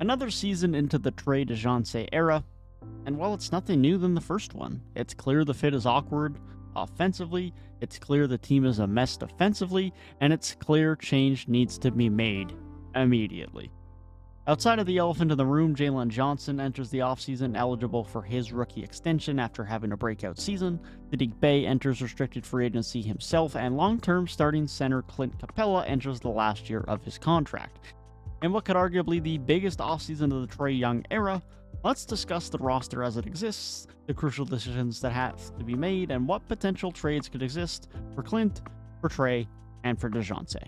Another season into the Trae DeJounte era, and while it's nothing new than the first one, it's clear the fit is awkward offensively, it's clear the team is a mess defensively, and it's clear change needs to be made immediately. Outside of the elephant in the room, Jalen Johnson enters the offseason eligible for his rookie extension after having a breakout season. Saddiq Bey enters restricted free agency himself, and long term starting center Clint Capela enters the last year of his contract. In what could arguably be the biggest offseason of the Trae Young era, let's discuss the roster as it exists, the crucial decisions that have to be made, and what potential trades could exist for Clint, for Trae, and for DeJounte.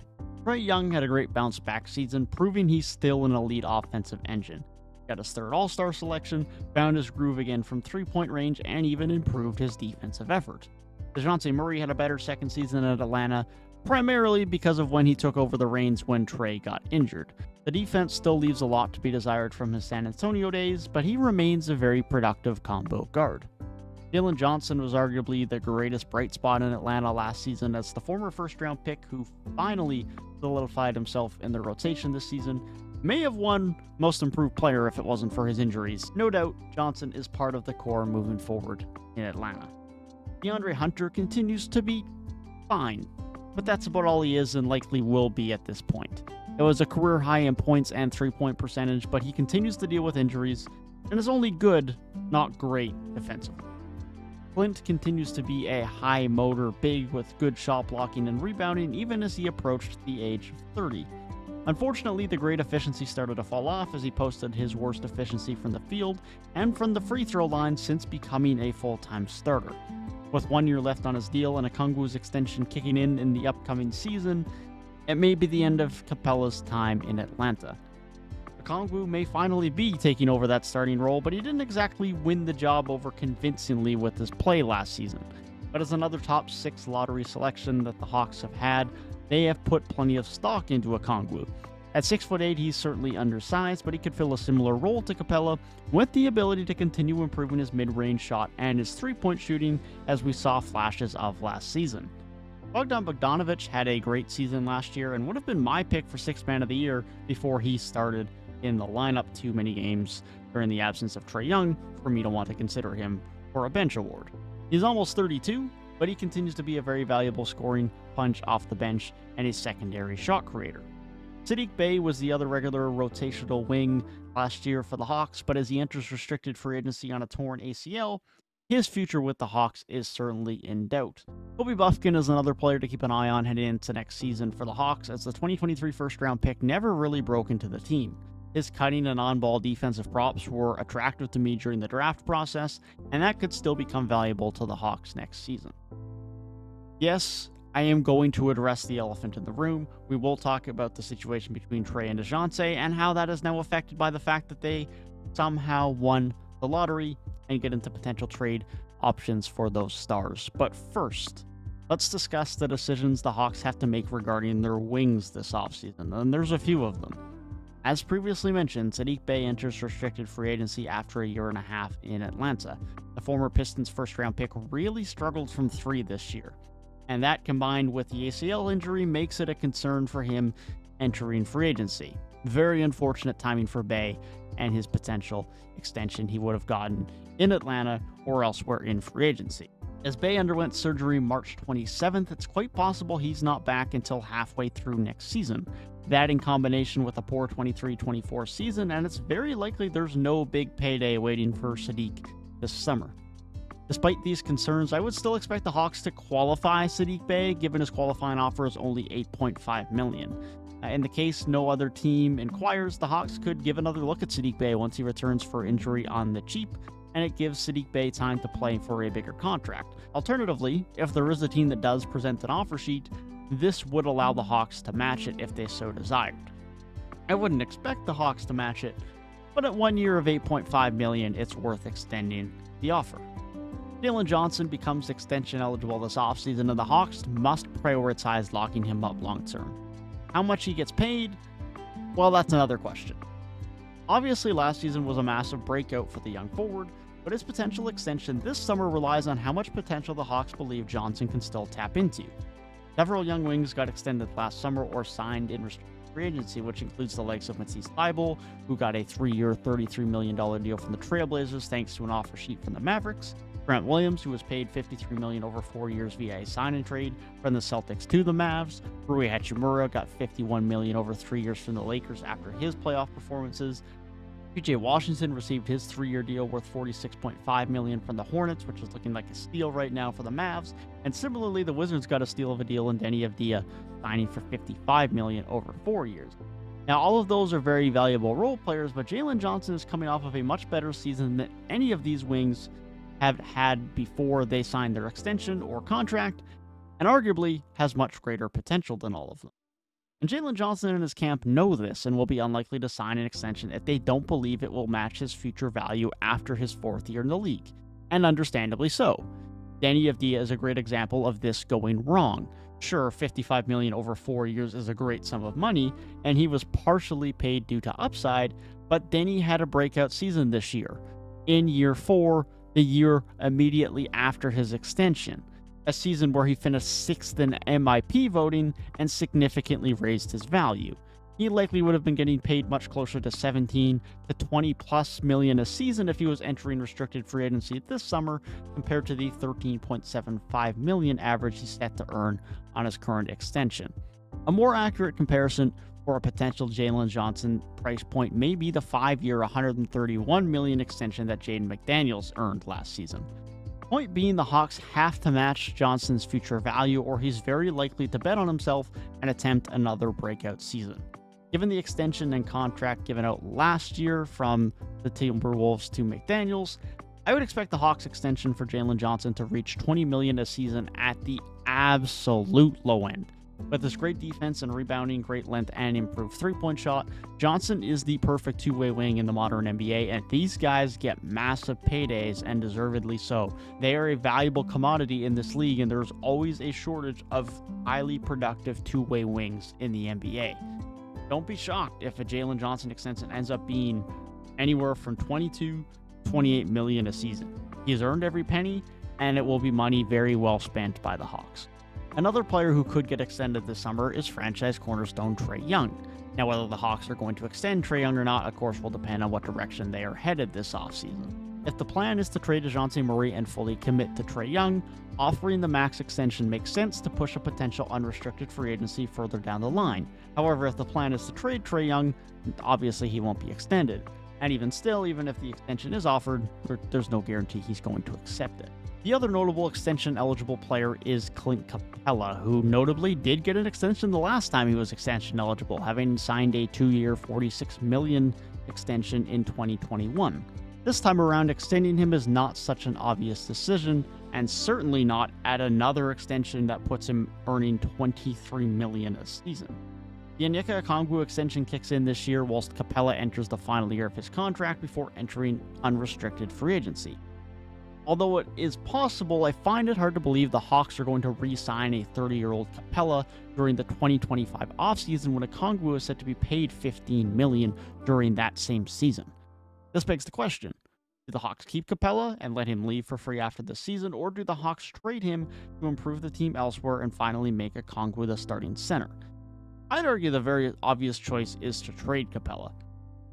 Trae Young had a great bounce back season, proving he's still an elite offensive engine. Got his third All Star selection, found his groove again from three point range, and even improved his defensive effort. DeJounte Murray had a better second season at Atlanta, primarily because of when he took over the reins when Trae got injured. The defense still leaves a lot to be desired from his San Antonio days, but he remains a very productive combo guard. Jalen Johnson was arguably the greatest bright spot in Atlanta last season as the former first round pick who finally solidified himself in the rotation this season. May have won Most Improved Player if it wasn't for his injuries. No doubt, Johnson is part of the core moving forward in Atlanta. DeAndre Hunter continues to be fine, but that's about all he is and likely will be at this point. It was a career high in points and three point percentage, but he continues to deal with injuries and is only good, not great, defensively. Clint continues to be a high motor big with good shot blocking and rebounding even as he approached the age of 30. Unfortunately, the great efficiency started to fall off as he posted his worst efficiency from the field and from the free throw line since becoming a full time starter. With one year left on his deal and Okongwu's extension kicking in in the upcoming season, it may be the end of Capela's time in Atlanta. Okongwu may finally be taking over that starting role, but he didn't exactly win the job over convincingly with his play last season. But as another top six lottery selection that the Hawks have had, they have put plenty of stock into Okongwu. At 6'8, he's certainly undersized, but he could fill a similar role to Capela with the ability to continue improving his mid range shot and his three point shooting, as we saw flashes of last season. Bogdan Bogdanovic had a great season last year and would have been my pick for Sixth Man of the Year before he started in the lineup too many games during the absence of Trae Young for me to want to consider him for a bench award. He's almost 32, but he continues to be a very valuable scoring punch off the bench and a secondary shot creator. Saddiq Bey was the other regular rotational wing last year for the Hawks, but as he enters restricted free agency on a torn ACL, his future with the Hawks is certainly in doubt. Kobe Bufkin is another player to keep an eye on heading into next season for the Hawks, as the 2023 first round pick never really broke into the team. His cutting and on ball defensive props were attractive to me during the draft process, and that could still become valuable to the Hawks next season. Yes, I am going to address the elephant in the room. We will talk about the situation between Trae and DeJounte and how that is now affected by the fact that they somehow won the lottery and get into potential trade options for those stars. But first, let's discuss the decisions the Hawks have to make regarding their wings this offseason, and there's a few of them. As previously mentioned, Saddiq Bey enters restricted free agency after a year and a half in Atlanta. The former Pistons first round pick really struggled from three this year, and that combined with the ACL injury makes it a concern for him entering free agency. Very unfortunate timing for Bey and his potential extension he would have gotten in Atlanta or elsewhere in free agency. As Bey underwent surgery March 27th, it's quite possible he's not back until halfway through next season, that in combination with a poor 23 24 season, and it's very likely there's no big payday waiting for Saddiq this summer. Despite these concerns, I would still expect the Hawks to qualify Saddiq Bey, given his qualifying offer is only 8.5 million. Uh, in the case no other team inquires, the Hawks could give another look at Saddiq Bey once he returns for injury on the cheap, and it gives Saddiq Bey time to play for a bigger contract. Alternatively, if there is a team that does present an offer sheet, this would allow the Hawks to match it if they so desired. I wouldn't expect the Hawks to match it, but at one year of 8.5 million, it's worth extending the offer. Jalen Johnson becomes extension eligible this offseason, and the Hawks must prioritize locking him up long term. How much he gets paid? Well, that's another question. Obviously, last season was a massive breakout for the young forward, but his potential extension this summer relies on how much potential the Hawks believe Johnson can still tap into. Several young wings got extended last summer or signed in restricted free agency, which includes the likes of Matisse Thybulle, who got a three-year, $33 million deal from the Trailblazers thanks to an offer sheet from the Mavericks. Grant Williams, who was paid 53 million over four years via a sign and trade from the Celtics to the Mavs. Rui Hachimura got 51 million over three years from the Lakers after his playoff performances. PJ Washington received his three-year deal worth 46.5 million from the Hornets, which is looking like a steal right now for the Mavs. And similarly, the Wizards got a steal of a deal in Deni Avdija, signing for 55 million over four years. Now, all of those are very valuable role players, but Jalen Johnson is coming off of a much better season than any of these wings have had before they signed their extension or contract, and arguably has much greater potential than all of them. And Jalen Johnson and his camp know this and will be unlikely to sign an extension if they don't believe it will match his future value after his fourth year in the league. And understandably so. Deni Avdija is a great example of this going wrong. Sure, 55 million over 4 years is a great sum of money, and he was partially paid due to upside, but Deni had a breakout season this year. In year 4, the year immediately after his extension a season where he finished sixth in MIP voting and significantly raised his value. He likely would have been getting paid much closer to 17 to 20 plus million a season if he was entering restricted free agency this summer compared to the 13.75 million average he's set to earn on his current extension. A more accurate comparison for a potential Jalen Johnson price point may be the five-year 131 million extension that Jaden McDaniels earned last season. Point being, the Hawks have to match Johnson's future value, or he's very likely to bet on himself and attempt another breakout season. Given the extension and contract given out last year from the Timberwolves to McDaniels, I would expect the Hawks extension for Jalen Johnson to reach 20 million a season at the absolute low end. With his great defense and rebounding, great length, and improved three point shot, Johnson is the perfect two way wing in the modern NBA, and these guys get massive paydays, and deservedly so. They are a valuable commodity in this league, and there's always a shortage of highly productive two way wings in the NBA. Don't be shocked if a Jalen Johnson extension ends up being anywhere from 22 28 million a season. He's earned every penny, and it will be money very well spent by the Hawks. Another player who could get extended this summer is franchise cornerstone Trae Young. Now, whether the Hawks are going to extend Trae Young or not, of course, will depend on what direction they are headed this offseason. If the plan is to trade DeJounte Murray and fully commit to Trae Young, offering the max extension makes sense to push a potential unrestricted free agency further down the line. However, if the plan is to trade Trae Young, obviously he won't be extended. And even still, even if the extension is offered, there's no guarantee he's going to accept it. The other notable extension eligible player is Clint Capela, who notably did get an extension the last time he was extension eligible, having signed a two year, 46 million extension in 2021. This time around, extending him is not such an obvious decision, and certainly not at another extension that puts him earning 23 million a season. The Onyeka Okongwu extension kicks in this year, whilst Capela enters the final year of his contract before entering unrestricted free agency. Although it is possible, I find it hard to believe the Hawks are going to re sign a 30 year old Capela during the 2025 offseason when Okongwu is set to be paid 15 million during that same season. This begs the question do the Hawks keep Capela and let him leave for free after the season, or do the Hawks trade him to improve the team elsewhere and finally make Okongwu the starting center? I'd argue the very obvious choice is to trade Capela.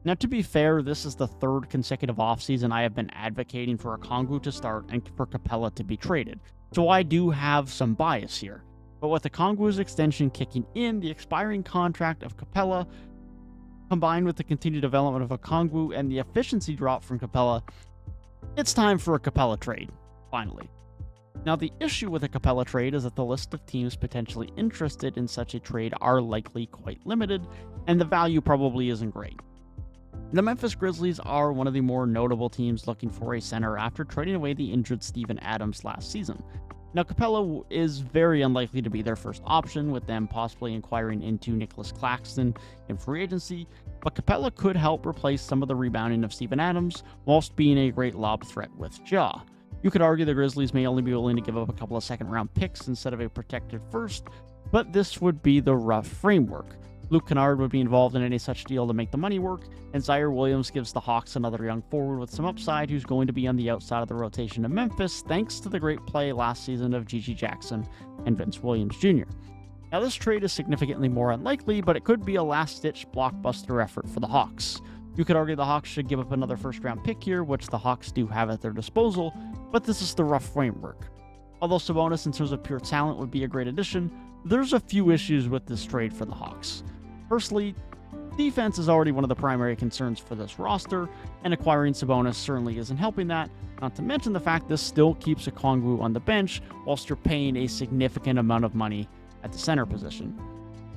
Now, to be fair, this is the third consecutive offseason I have been advocating for Okongwu to start and for Capela to be traded, so I do have some bias here. But with the Okongwu's extension kicking in, the expiring contract of Capela, combined with the continued development of Okongwu and the efficiency drop from Capela, it's time for a Capela trade, finally. Now, the issue with a Capela trade is that the list of teams potentially interested in such a trade are likely quite limited, and the value probably isn't great. The Memphis Grizzlies are one of the more notable teams looking for a center after trading away the injured Steven Adams last season. Now, Capela is very unlikely to be their first option, with them possibly inquiring into Nicolas Claxton in free agency, but Capela could help replace some of the rebounding of Steven Adams whilst being a great lob threat with Ja. You could argue the Grizzlies may only be willing to give up a couple of second round picks instead of a protected first, but this would be the rough framework. Luke Kennard would be involved in any such deal to make the money work, and Ziaire Williams gives the Hawks another young forward with some upside who's going to be on the outside of the rotation in Memphis thanks to the great play last season of GG Jackson and Vince Williams Jr. Now, this trade is significantly more unlikely, but it could be a last ditch blockbuster effort for the Hawks. You could argue the Hawks should give up another first round pick here, which the Hawks do have at their disposal, but this is the rough framework. Although Sabonis, in terms of pure talent, would be a great addition, there's a few issues with this trade for the Hawks. Firstly, defense is already one of the primary concerns for this roster, and acquiring Sabonis certainly isn't helping that, not to mention the fact this still keeps Okongwu on the bench whilst you're paying a significant amount of money at the center position.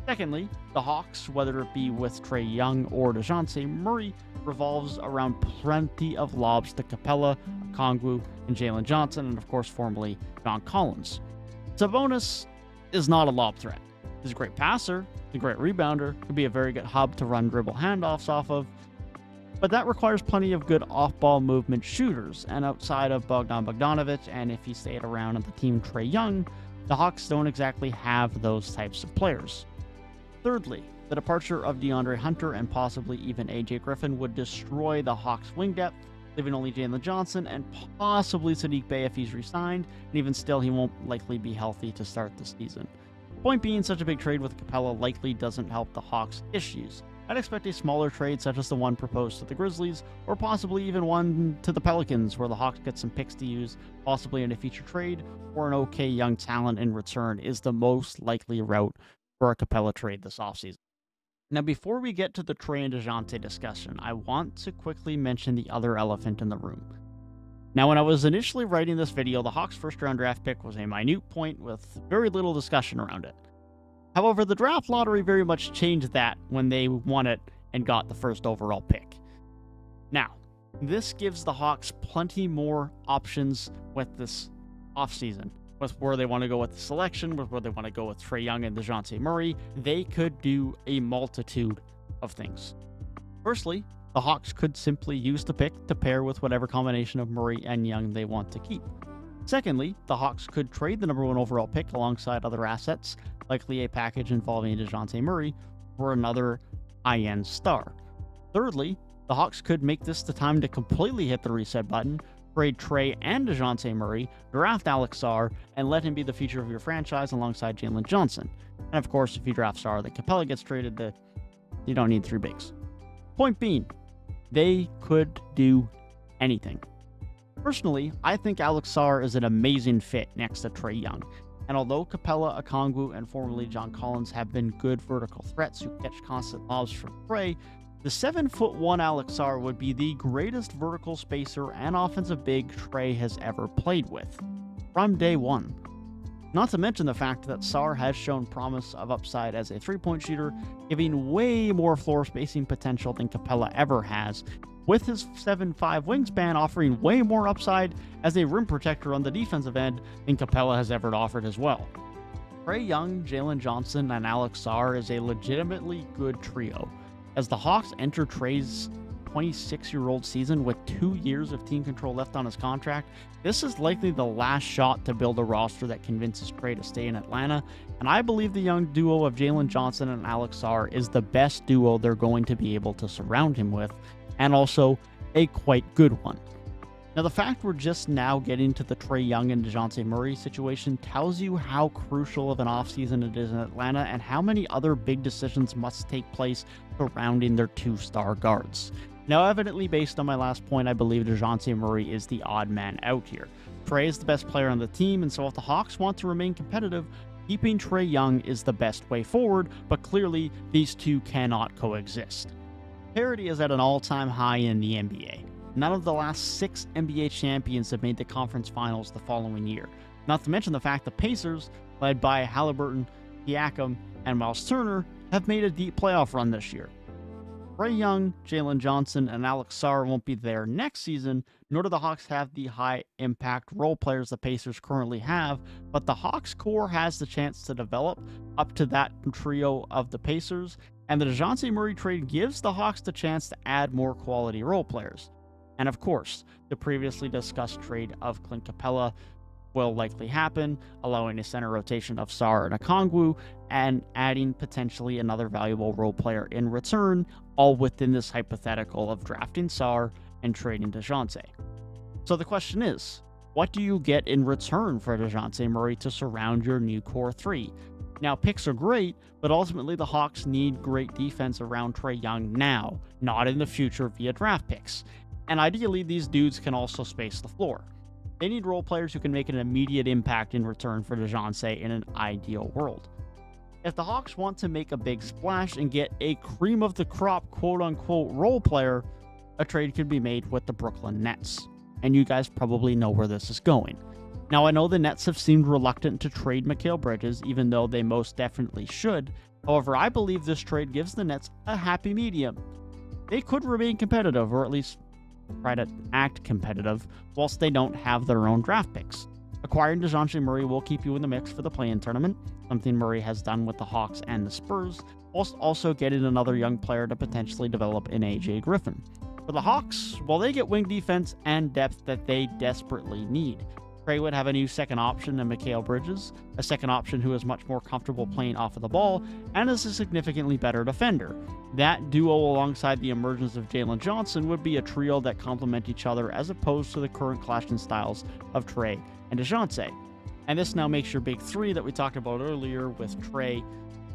Secondly, the Hawks, whether it be with Trae Young or DeJounte Murray, revolves around plenty of lobs to Capela, Okongwu, and Jalen Johnson, and of course, formerly John Collins. Sabonis is not a lob threat. He's a great passer, a great rebounder, could be a very good hub to run dribble handoffs off of, but that requires plenty of good off-ball movement shooters, and outside of Bogdan Bogdanovic, and if he stayed around on the team Trae Young, the Hawks don't exactly have those types of players. Thirdly, the departure of DeAndre Hunter and possibly even AJ Griffin would destroy the Hawks' wing depth, leaving only Jalen Johnson and possibly Saddiq Bey if he's resigned, and even still, he won't likely be healthy to start the season. Point being, such a big trade with Capela likely doesn't help the Hawks' issues. I'd expect a smaller trade such as the one proposed to the Grizzlies, or possibly even one to the Pelicans where the Hawks get some picks to use, possibly in a future trade, or an okay young talent in return is the most likely route for a Capela trade this offseason. Now, before we get to the Trae and DeJounte discussion, I want to quickly mention the other elephant in the room. Now, when I was initially writing this video, the Hawks' first round draft pick was a minute point with very little discussion around it. However, the draft lottery very much changed that when they won it and got the first overall pick. Now, this gives the Hawks plenty more options with this offseason with where they want to go with the selection, with where they want to go with Trae Young and DeJounte Murray, they could do a multitude of things. Firstly, the Hawks could simply use the pick to pair with whatever combination of Murray and Young they want to keep. Secondly, the Hawks could trade the number one overall pick alongside other assets, likely a package involving DeJounte Murray, for another end star. Thirdly, the Hawks could make this the time to completely hit the reset button, trade Trae and DeJounte Murray, draft Alex Sarr, and let him be the future of your franchise alongside Jalen Johnson. And of course, if you draft Sarr, the Capela gets traded, the, you don't need three bigs. Point being, they could do anything. Personally, I think Alex Sarr is an amazing fit next to Trae Young. And although Capela, Okongwu, and formerly John Collins have been good vertical threats who catch constant lobs from Trae, the 7 foot 1 Alex Sarr would be the greatest vertical spacer and offensive big Trae has ever played with. From day one. Not to mention the fact that Sarr has shown promise of upside as a three point shooter, giving way more floor spacing potential than Capela ever has, with his 7'5 wingspan offering way more upside as a rim protector on the defensive end than Capela has ever offered as well. Trae Young, Jalen Johnson, and Alex Sarr is a legitimately good trio as the Hawks enter Trae's 26 year old season with two years of team control left on his contract, this is likely the last shot to build a roster that convinces Trae to stay in Atlanta. And I believe the young duo of Jalen Johnson and Alex Sarr is the best duo they're going to be able to surround him with, and also a quite good one. Now, the fact we're just now getting to the Trae Young and DeJounte Murray situation tells you how crucial of an offseason it is in Atlanta and how many other big decisions must take place surrounding their two star guards. Now, evidently, based on my last point, I believe DeJounte Murray is the odd man out here. Trae is the best player on the team, and so if the Hawks want to remain competitive, keeping Trae Young is the best way forward, but clearly these two cannot coexist. Parity is at an all time high in the NBA. None of the last six NBA champions have made the conference finals the following year. Not to mention the fact the Pacers, led by Halliburton, Siakam, and Miles Turner, have made a deep playoff run this year. Trae Young, Jalen Johnson, and Alex Sarr won't be there next season, nor do the Hawks have the high impact role players the Pacers currently have, but the Hawks core has the chance to develop up to that trio of the Pacers, and the DeJounte Murray trade gives the Hawks the chance to add more quality role players. And of course, the previously discussed trade of Clint Capela will likely happen, allowing a center rotation of Sarr and Okongwu, and adding potentially another valuable role player in return, all within this hypothetical of drafting Sarr and trading DeJounte. So the question is, what do you get in return for DeJounte Murray to surround your new core three? Now, picks are great, but ultimately the Hawks need great defense around Trae Young now, not in the future via draft picks. And ideally, these dudes can also space the floor. They need role players who can make an immediate impact in return for DeJounte in an ideal world. If the Hawks want to make a big splash and get a cream of the crop quote unquote role player, a trade could be made with the Brooklyn Nets. And you guys probably know where this is going. Now, I know the Nets have seemed reluctant to trade Mikal Bridges, even though they most definitely should. However, I believe this trade gives the Nets a happy medium. They could remain competitive, or at least try to act competitive, whilst they don't have their own draft picks. Acquiring DeJounte Murray will keep you in the mix for the play-in tournament, something Murray has done with the Hawks and the Spurs, whilst also getting another young player to potentially develop in AJ Griffin. For the Hawks, well, they get wing defense and depth that they desperately need. Trae would have a new second option in Mikal Bridges, a second option who is much more comfortable playing off of the ball and is a significantly better defender. That duo, alongside the emergence of Jalen Johnson, would be a trio that complement each other as opposed to the current clashing styles of Trae and DeJounte. And this now makes your big three that we talked about earlier with Trae,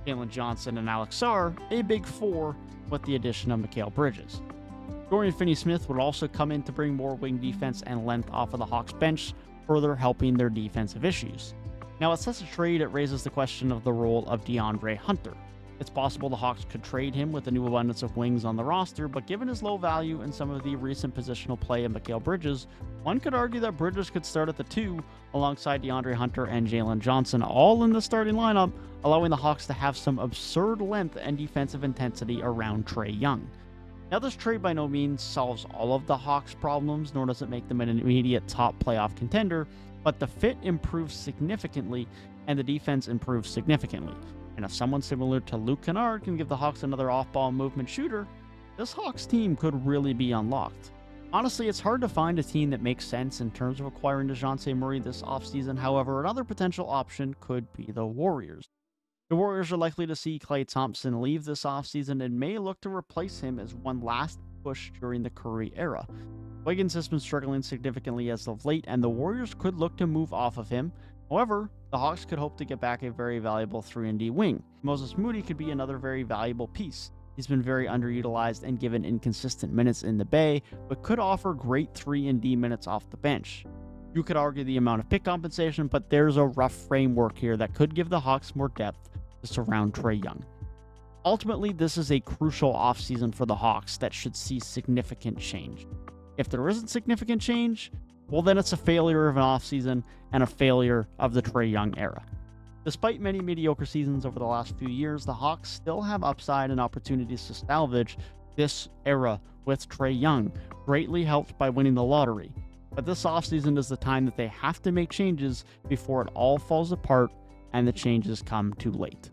Jalen Johnson, and Alex Sarr a big four with the addition of Mikal Bridges. Dorian Finney Smith would also come in to bring more wing defense and length off of the Hawks bench, further helping their defensive issues. Now, with such a trade, it raises the question of the role of DeAndre Hunter. It's possible the Hawks could trade him with a new abundance of wings on the roster, but given his low value and some of the recent positional play of Mikal Bridges, one could argue that Bridges could start at the two alongside DeAndre Hunter and Jalen Johnson, all in the starting lineup, allowing the Hawks to have some absurd length and defensive intensity around Trae Young. Now, this trade by no means solves all of the Hawks' problems, nor does it make them an immediate top playoff contender, but the fit improves significantly and the defense improves significantly. And if someone similar to Luke Kennard can give the Hawks another off ball movement shooter, this Hawks team could really be unlocked. Honestly, it's hard to find a team that makes sense in terms of acquiring DeJounte Murray this offseason. However, another potential option could be the Warriors. The Warriors are likely to see Klay Thompson leave this offseason and may look to replace him as one last push during the Curry era. Wiggins has been struggling significantly as of late, and the Warriors could look to move off of him. However, the Hawks could hope to get back a very valuable 3 and D wing. Moses Moody could be another very valuable piece. He's been very underutilized and given inconsistent minutes in the Bay, but could offer great 3 and D minutes off the bench. You could argue the amount of pick compensation, but there's a rough framework here that could give the Hawks more depth to surround Trae Young. Ultimately, this is a crucial offseason for the Hawks that should see significant change. If there isn't significant change, well, then it's a failure of an offseason and a failure of the Trae Young era. Despite many mediocre seasons over the last few years, the Hawks still have upside and opportunities to salvage this era with Trae Young, greatly helped by winning the lottery. But this offseason is the time that they have to make changes before it all falls apart and the changes come too late.